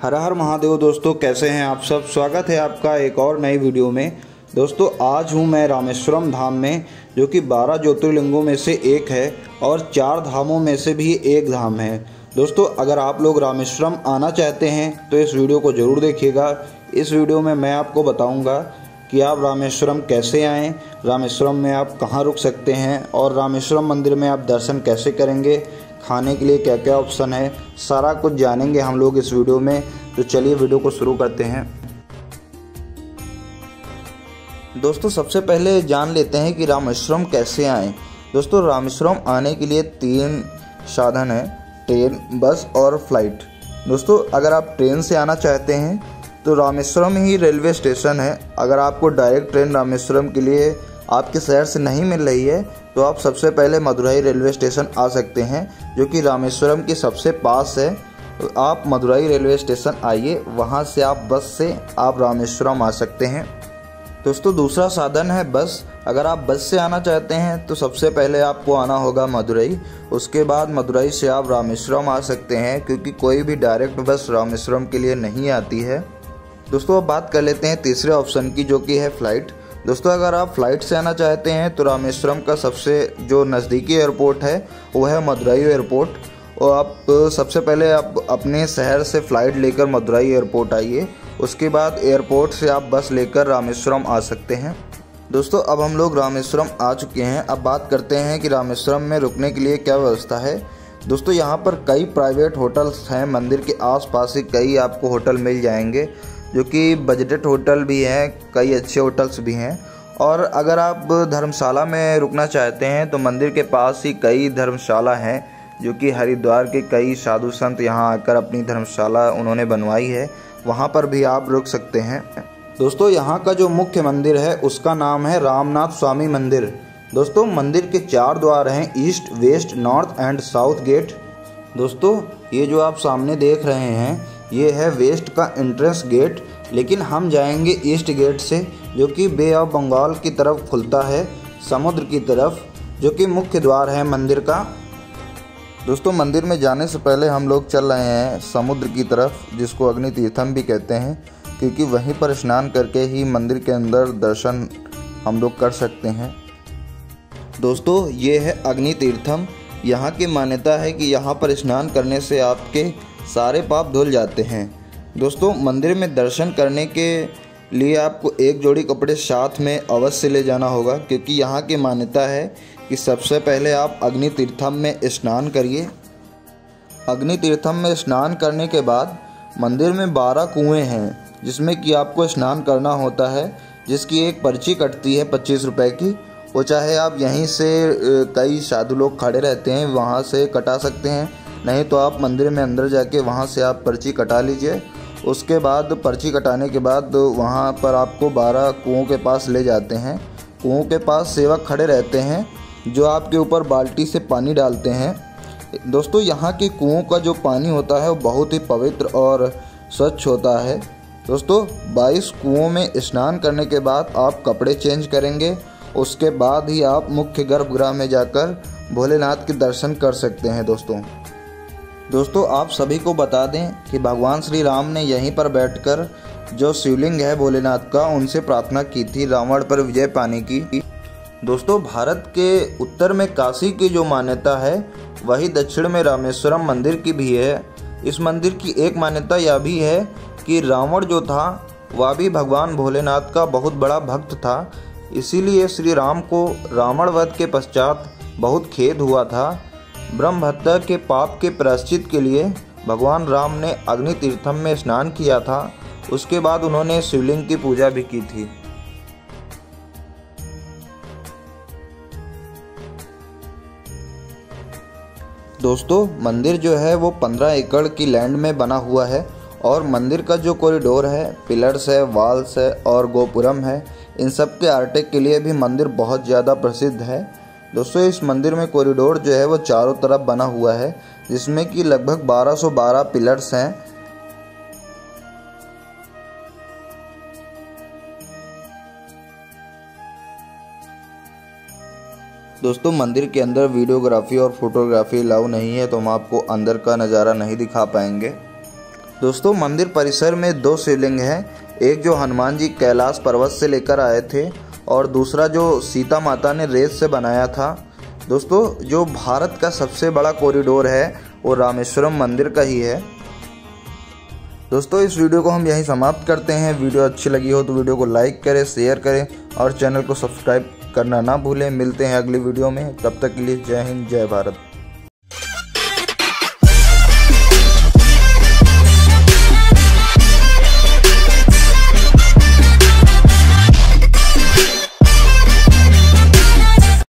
हर हर महादेव दोस्तों, कैसे हैं आप सब? स्वागत है आपका एक और नई वीडियो में। दोस्तों, आज हूँ मैं रामेश्वरम धाम में, जो कि बारह ज्योतिर्लिंगों में से एक है और चार धामों में से भी एक धाम है। दोस्तों, अगर आप लोग रामेश्वरम आना चाहते हैं तो इस वीडियो को ज़रूर देखिएगा। इस वीडियो में मैं आपको बताऊँगा कि आप रामेश्वरम कैसे आएँ, रामेश्वरम में आप कहाँ रुक सकते हैं, और रामेश्वरम मंदिर में आप दर्शन कैसे करेंगे खाने के लिए क्या क्या ऑप्शन है, सारा कुछ जानेंगे हम लोग इस वीडियो में। तो चलिए वीडियो को शुरू करते हैं। दोस्तों, सबसे पहले जान लेते हैं कि रामेश्वरम कैसे आए। दोस्तों, रामेश्वरम आने के लिए तीन साधन है, ट्रेन, बस और फ़्लाइट। दोस्तों, अगर आप ट्रेन से आना चाहते हैं तो रामेश्वरम ही रेलवे स्टेशन है। अगर आपको डायरेक्ट ट्रेन रामेश्वरम के लिए आपके शहर से नहीं मिल रही है तो आप सबसे पहले मदुरई रेलवे स्टेशन आ सकते हैं, जो कि रामेश्वरम के सबसे पास है। आप मदुरई रेलवे स्टेशन आइए, वहाँ से आप बस से आप रामेश्वरम आ सकते हैं। दोस्तों, दूसरा साधन है बस। अगर आप बस से आना चाहते हैं तो सबसे पहले आपको आना होगा मदुरई। उसके बाद मदुरई से आप रामेश्वरम आ सकते हैं, क्योंकि कोई भी डायरेक्ट बस रामेश्वरम के लिए नहीं आती है। दोस्तों, अब बात कर लेते हैं तीसरे ऑप्शन की, जो कि है फ़्लाइट। दोस्तों, अगर आप फ़्लाइट से आना चाहते हैं तो रामेश्वरम का सबसे, जो नज़दीकी एयरपोर्ट है, वो है मदुरई एयरपोर्ट और आप, सबसे पहले आप अपने शहर से फ़्लाइट लेकर मदुरई एयरपोर्ट आइए। उसके बाद एयरपोर्ट से आप बस लेकर रामेश्वरम आ सकते हैं। दोस्तों, अब हम लोग रामेश्वरम आ चुके हैं। अब बात करते हैं कि रामेश्वरम में रुकने के लिए क्या व्यवस्था है। दोस्तों, यहाँ पर कई प्राइवेट होटल्स हैं। मंदिर के आसपास ही कई आपको होटल मिल जाएँगे। जो कि बजटेड होटल भी हैं, कई अच्छे होटल्स भी हैं। और अगर आप धर्मशाला में रुकना चाहते हैं तो मंदिर के पास ही कई धर्मशाला हैं, जो कि हरिद्वार के कई साधु संत यहाँ आकर अपनी धर्मशाला उन्होंने बनवाई है। वहाँ पर भी आप रुक सकते हैं। दोस्तों, यहाँ का जो मुख्य मंदिर है, उसका नाम है रामनाथ स्वामी मंदिर। दोस्तों, मंदिर के चार द्वार हैं, east, west, north and south gate. दोस्तों, ये जो आप सामने देख रहे हैं ये है वेस्ट का एंट्रेंस गेट लेकिन हम जाएँगे ईस्ट गेट से, जो कि बे ऑफ़ बंगाल की तरफ़ खुलता है, समुद्र की तरफ़, जो कि मुख्य द्वार है मंदिर का। दोस्तों, मंदिर में जाने से पहले हम लोग चल रहे हैं समुद्र की तरफ़, जिसको अग्नि तीर्थम भी कहते हैं, क्योंकि वहीं पर स्नान करके ही मंदिर के अंदर दर्शन हम लोग कर सकते हैं। दोस्तों, ये है अग्नि तीर्थम यहाँ की मान्यता है कि यहाँ पर स्नान करने से आपके सारे पाप धुल जाते हैं। दोस्तों, मंदिर में दर्शन करने के लिए आपको एक जोड़ी कपड़े साथ में अवश्य ले जाना होगा, क्योंकि यहाँ की मान्यता है कि सबसे पहले आप अग्नि तीर्थम में स्नान करिए। अग्नि तीर्थम में स्नान करने के बाद मंदिर में बारह कुएँ हैं, जिसमें कि आपको स्नान करना होता है, जिसकी एक पर्ची कटती है पच्चीस रुपए की। वो चाहे आप यहीं से कई साधु लोग खड़े रहते हैं, वहाँ से कटा सकते हैं। नहीं तो आप मंदिर में अंदर जाके वहाँ से आप पर्ची कटा लीजिए। उसके बाद पर्ची कटाने के बाद वहाँ पर आपको बारह कुओं के पास ले जाते हैं। कुओं के पास सेवक खड़े रहते हैं, जो आपके ऊपर बाल्टी से पानी डालते हैं। दोस्तों, यहाँ के कुओं का जो पानी होता है, वो बहुत ही पवित्र और स्वच्छ होता है। दोस्तों 22 कुओं में स्नान करने के बाद आप कपड़े चेंज करेंगे। उसके बाद ही आप मुख्य गर्भगृह में जाकर भोलेनाथ के दर्शन कर सकते हैं, दोस्तों। दोस्तों, आप सभी को बता दें कि भगवान श्री राम ने यहीं पर बैठकर जो शिवलिंग है भोलेनाथ का, उनसे प्रार्थना की थी रावण पर विजय पाने की। दोस्तों, भारत के उत्तर में काशी की जो मान्यता है, वही दक्षिण में रामेश्वरम मंदिर की भी है। इस मंदिर की एक मान्यता यह भी है कि रावण जो था, वह भी भगवान भोलेनाथ का बहुत बड़ा भक्त था। इसीलिए श्री राम को रावण वध के पश्चात बहुत खेद हुआ था। ब्रह्म हत्या के पाप के प्रायश्चित के लिए भगवान राम ने अग्नि तीर्थम में स्नान किया था। उसके बाद उन्होंने शिवलिंग की पूजा भी की थी। दोस्तों, मंदिर जो है वो पंद्रह एकड़ की लैंड में बना हुआ है और मंदिर का जो कॉरिडोर है पिलर्स है वॉल्स है और गोपुरम है, इन सब के आर्टेक के लिए भी मंदिर बहुत ज़्यादा प्रसिद्ध है। दोस्तों, इस मंदिर में कॉरिडोर जो है वो चारों तरफ़ बना हुआ है, जिसमें कि लगभग 1212 पिलर्स हैं। दोस्तों, मंदिर के अंदर वीडियोग्राफी और फोटोग्राफी अलाउ नहीं है तो हम आपको अंदर का नज़ारा नहीं दिखा पाएँगे। दोस्तों, मंदिर परिसर में दो शिवलिंग हैं, एक जो हनुमान जी कैलाश पर्वत से लेकर आए थे और दूसरा जो सीता माता ने रेत से बनाया था, दोस्तों, जो भारत का सबसे बड़ा कॉरिडोर है, वो रामेश्वरम मंदिर का ही है। दोस्तों, इस वीडियो को हम यहीं समाप्त करते हैं। वीडियो अच्छी लगी हो तो वीडियो को लाइक करें शेयर करें और चैनल को सब्सक्राइब करना ना भूलें। मिलते हैं अगली वीडियो में। तब तक के लिए जय हिंद, जय भारत।